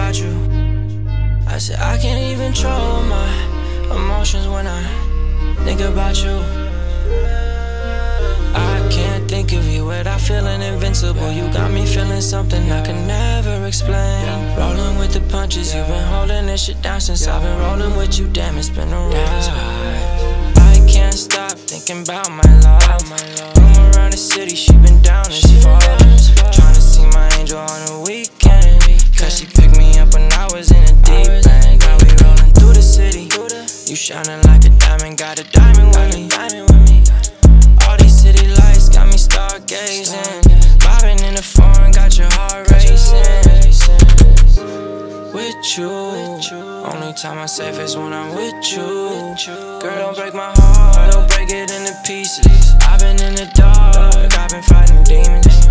about you. I said I can't even control my emotions when I think about you. I can't think of you without feeling invincible. You got me feeling something I can never explain. Rolling with the punches, you've been holding this shit down since I've been rolling with you. Damn, it's been a ride. I can't stop thinking about my love. Room around the city, she been down this far. Shining like a diamond, got a diamond with me. All these city lights got me stargazing. Bobbing in the foreign, got your heart racing. With you, only time I safe is when I'm with you. Girl, don't break my heart, don't break it into pieces. I've been in the dark, I've been fighting demons.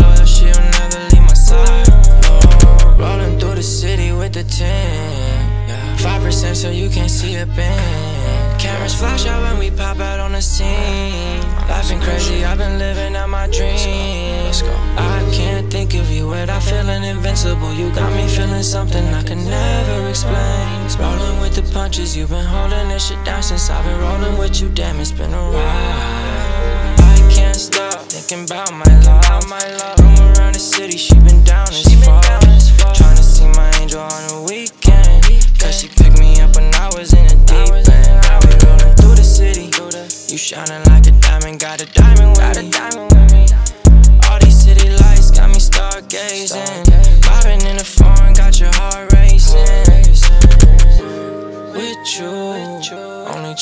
Loyal, she'll never leave my side. No, rolling through the city with the 10. Five percent so you can't see a bend. Cameras flash out when we pop out on the scene. Life been crazy, I've been living out my dream. I can't think of you without feeling invincible. You got me feeling something I can never explain. Rolling with the punches, you've been holding this shit down since I've been rolling with you. Damn, it's been a ride. I can't stop thinking about my love. My love. Room around the city, she been down this far. Trying to see my angel on the weekend. Cause she picked me up when I was in the deep end. Now we rolling through the city. You shining like a diamond, got a diamond with me.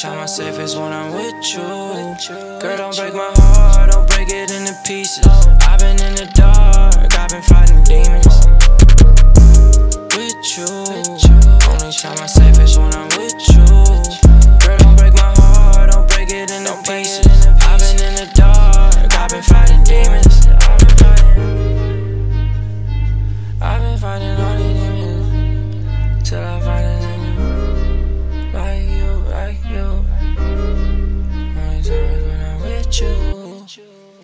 Only time I safe is when I'm with you. Girl, don't break my heart, don't break it into pieces. I've been in the dark,